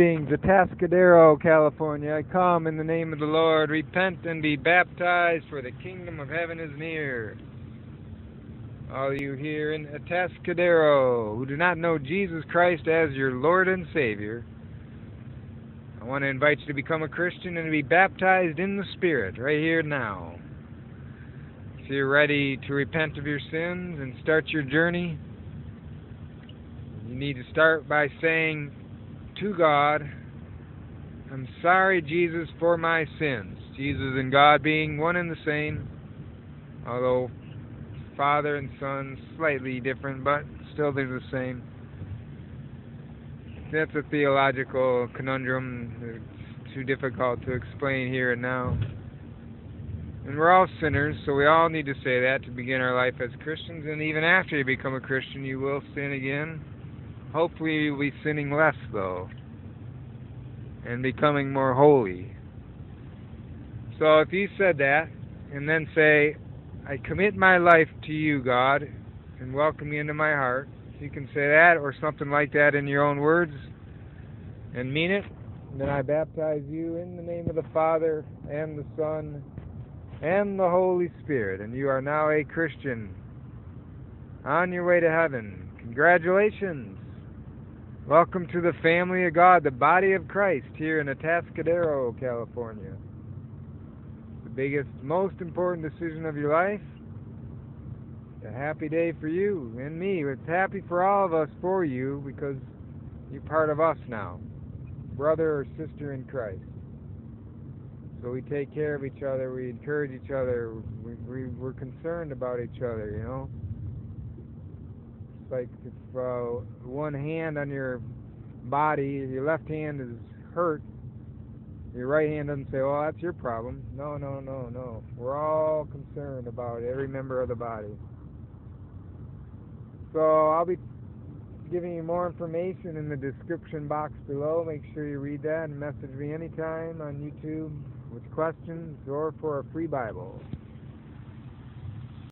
Greetings, Atascadero, California. I come in the name of the Lord. Repent and be baptized, for the kingdom of heaven is near. All you here in Atascadero who do not know Jesus Christ as your Lord and Savior, I want to invite you to become a Christian and to be baptized in the Spirit right here now. If you're ready to repent of your sins and start your journey, you need to start by saying, to God, I'm sorry, Jesus, for my sins. Jesus and God being one and the same, although Father and Son slightly different, but still they're the same. That's a theological conundrum. It's too difficult to explain here and now. And we're all sinners, so we all need to say that to begin our life as Christians. And even after you become a Christian, you will sin again. Hopefully, you'll be sinning less, though, and becoming more holy. So, if you said that, and then say, I commit my life to you, God, and welcome you into my heart, you can say that or something like that in your own words and mean it. Then I baptize you in the name of the Father, and the Son, and the Holy Spirit. And you are now a Christian on your way to heaven. Congratulations. Welcome to the family of God, the body of Christ, here in Atascadero, California. The biggest, most important decision of your life. A happy day for you and me. It's happy for all of us for you because you're part of us now, brother or sister in Christ. So we take care of each other, we encourage each other, we, we, we're concerned about each other, you know like if uh, one hand on your body, your left hand is hurt, your right hand doesn't say, "Well, that's your problem." No, no, no, no. We're all concerned about every member of the body. So I'll be giving you more information in the description box below. Make sure you read that and message me anytime on YouTube with questions or for a free Bible.